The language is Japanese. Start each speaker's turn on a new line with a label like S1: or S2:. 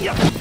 S1: Yeah.